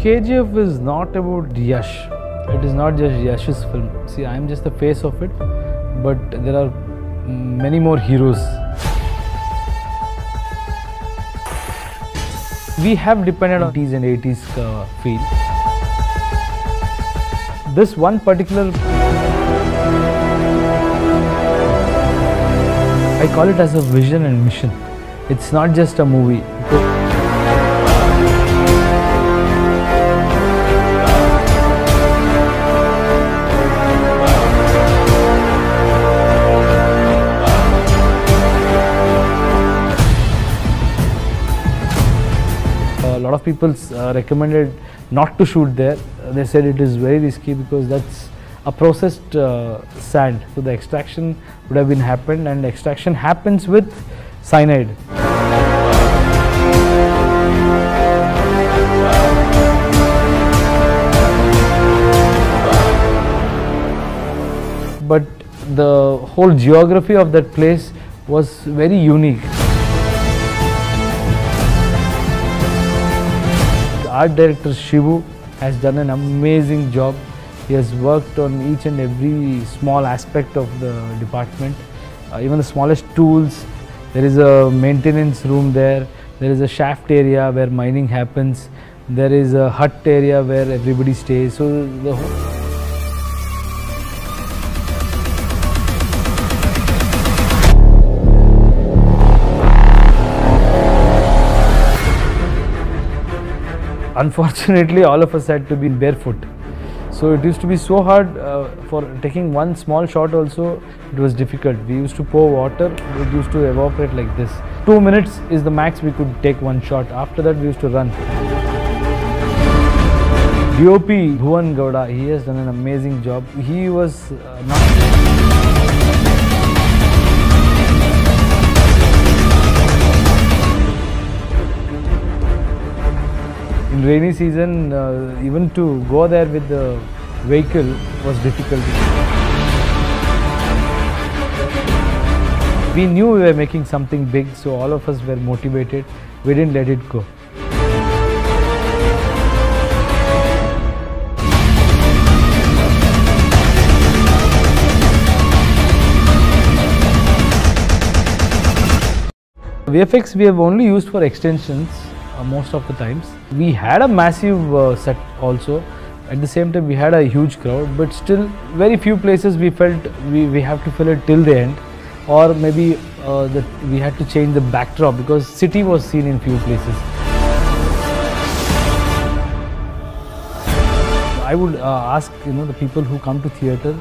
KGF is not about Yash. It is not just Yash's film. See, I am just the face of it, but there are many more heroes. We have depended on 80s and 80s uh, feel. This one particular I call it as a vision and mission. It's not just a movie. A lot of people uh, recommended not to shoot there. They said it is very risky because that's a processed uh, sand. So the extraction would have been happened and extraction happens with cyanide. But the whole geography of that place was very unique. Art director Shivu has done an amazing job. He has worked on each and every small aspect of the department, uh, even the smallest tools. There is a maintenance room there. There is a shaft area where mining happens. There is a hut area where everybody stays. So the unfortunately all of us had to be barefoot. So it used to be so hard uh, for taking one small shot also it was difficult. We used to pour water it used to evaporate like this. 2 minutes is the max we could take one shot. After that we used to run. DOP Bhuvan Gowda he has done an amazing job. He was uh, not in rainy season uh, even to go there with the vehicle was difficult. We knew we were making something big so all of us were motivated. We didn't let it go. VFX we have only used for extensions most of the times. We had a massive uh, set also. At the same time, we had a huge crowd, but still, very few places we felt we, we have to fill it till the end, or maybe uh, that we had to change the backdrop because city was seen in few places. I would uh, ask you know the people who come to theatre